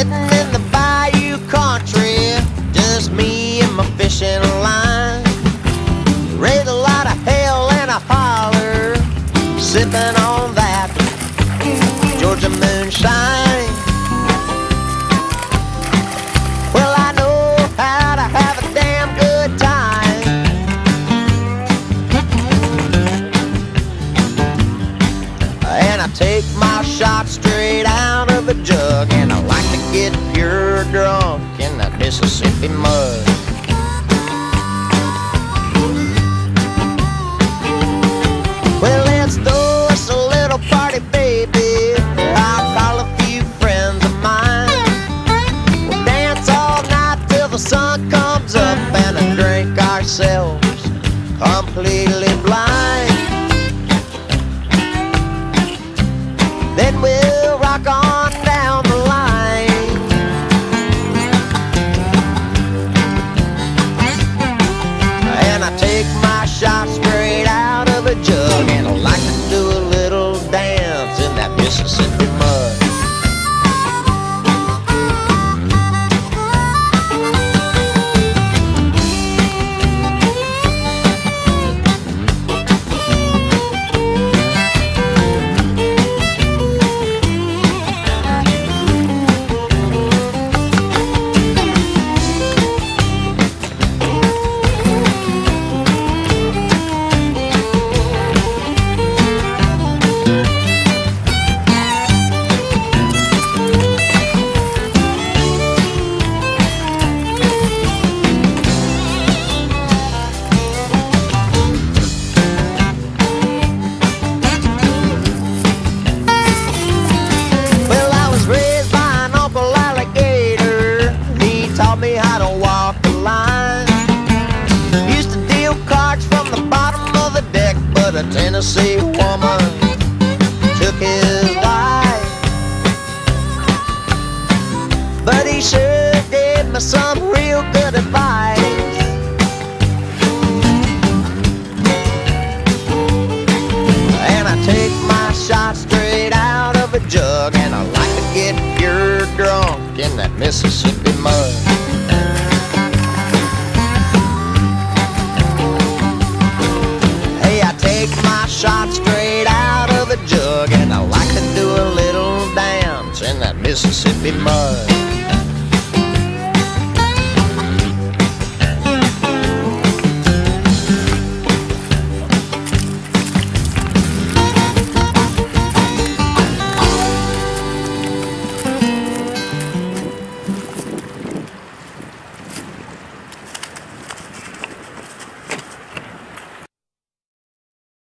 in the bayou country, just me and my fishing line. Raise a lot of hell and a holler, sipping on that Georgia moonshine. Well, I know how to have a damn good time. And I take my shot straight out of a jug, and I drunk in that Mississippi mud. Well, let's throw us a little party, baby. I'll call a few friends of mine. We'll dance all night till the sun comes up and drink ourselves completely blind. Then we'll rock on a jug, How to walk the line. Used to deal cards from the bottom of the deck, but a Tennessee woman took his life. But he sure gave me some real good advice. And I take my shot straight out of a jug, and I like to get pure drunk in that Mississippi mud. Mississippi mud.